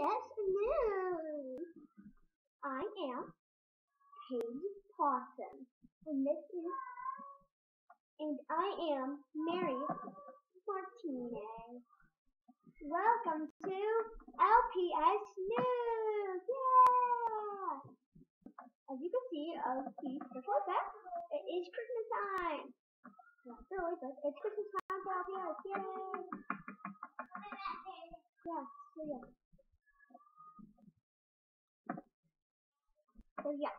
LPS News. I am Paige Pawson, and this is, and I am Mary Martinez. Welcome to LPS News. Yeah! As you can see, the special effect, it is Christmas time. Not really, but it's Christmas time for LPS. Yay! Yeah, so yeah. So yeah.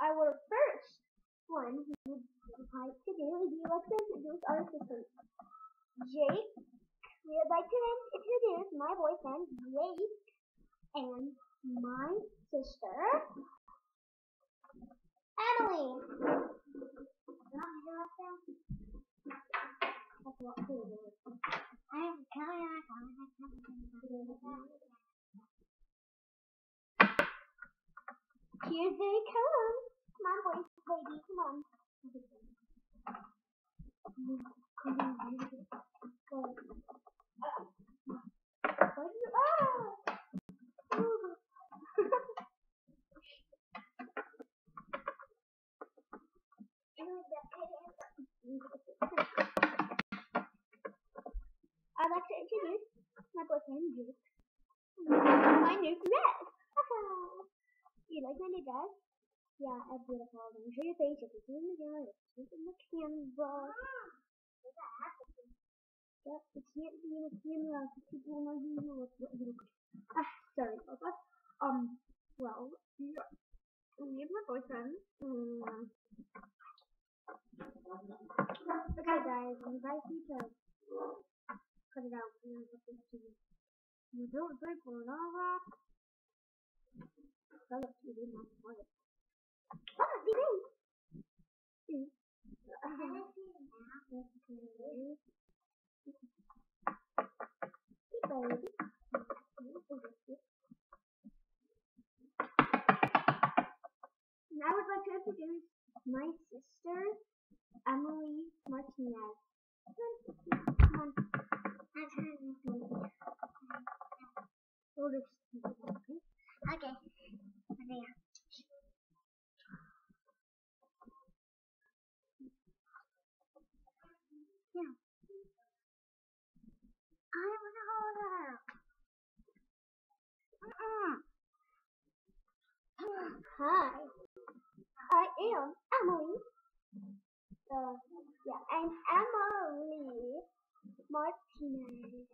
Our first one we would like to do is we like to introduce our assistant. Jake. We would like to introduce my boyfriend, Jake, and my sister, Emily. What I'm coming. Here they come. Come on, boys, baby, come on. I'd like to introduce my boyfriend, Duke. My new dress. You like my new dress? Yeah, it's beautiful. Me show your face. You see in the. You can see in the camera. Yep, it can't be in the camera because people know who you look what you look Ah, sorry about that. Um, well, yeah. Me and my boyfriend. Um, okay, guys, I'm invite you to cut it out. We're gonna put this to you don't drink lava. Looks really nice for it. Oh, be me! And I would like to introduce my sister, Emily Martinez. Hi. I am Emily. Uh, yeah, I'm Emily Martinez.